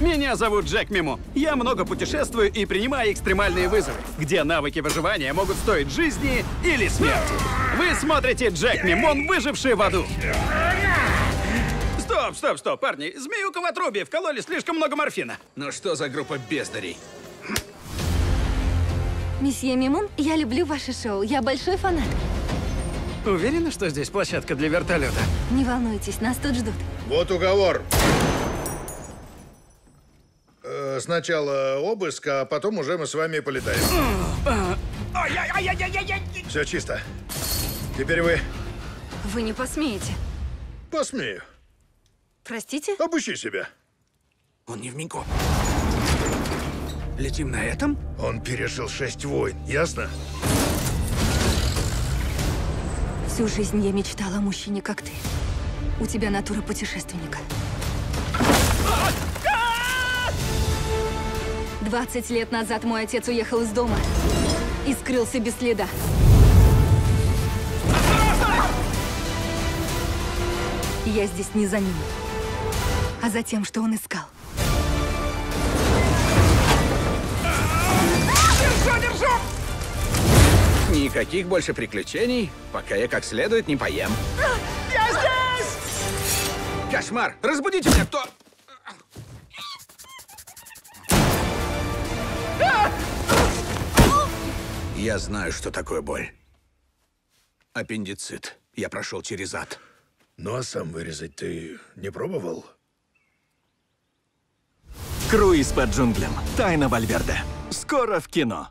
Меня зовут Джек Мимо. Я много путешествую и принимаю экстремальные вызовы, где навыки выживания могут стоить жизни или смерти. Вы смотрите Джек Мимон, выживший в аду. Стоп, стоп, стоп, парни. Змеюка в отрубе. Вкололи слишком много морфина. Ну что за группа бездарей? Месье Мимун, я люблю ваше шоу. Я большой фанат. Уверена, что здесь площадка для вертолета? Не волнуйтесь, нас тут ждут. Вот уговор. Сначала обыск, а потом уже мы с вами полетаем. Все чисто. Теперь вы Вы не посмеете. посмею. Простите? Опущи себя. Он не в Минько. Летим на этом? Он пережил шесть войн, ясно? Всю жизнь я мечтала о мужчине, как ты. У тебя натура путешественника. 20 лет назад мой отец уехал из дома и скрылся без следа. Я здесь не за ним, а за тем, что он искал. Никаких больше приключений, пока я как следует не поем. Я здесь! Кошмар! Разбудите меня, кто... Я знаю, что такое боль. Аппендицит. Я прошел через ад. Ну а сам вырезать ты не пробовал? Круиз по джунглям. Тайна Вальверде. Скоро в кино.